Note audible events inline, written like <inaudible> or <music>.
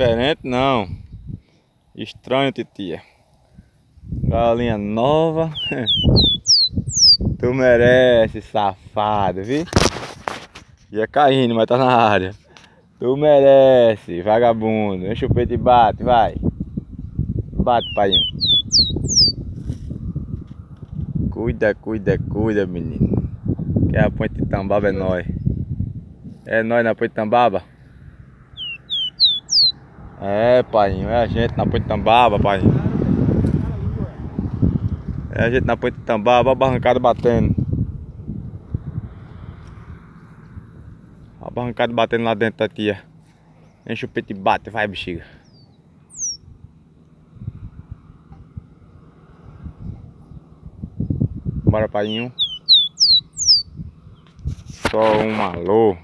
Diferente não. Estranho, titia. Galinha nova. <laughs> tu merece, safado, viu? Ia caindo, mas tá na área. Tu merece, vagabundo. Enche o peito e bate, vai. Bate, pai. Cuida, cuida, cuida, menino. Que a ponte Tambaba é nós. É nós na ponte Tambaba. É, pai, é a gente na Ponte Tambaba, pai. É a gente na Ponte Tambaba, a barrancada batendo. A barrancada batendo lá dentro da tia. Enche o peito e bate, vai bexiga. Bora, paiinho. Só um alô.